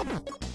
Come on.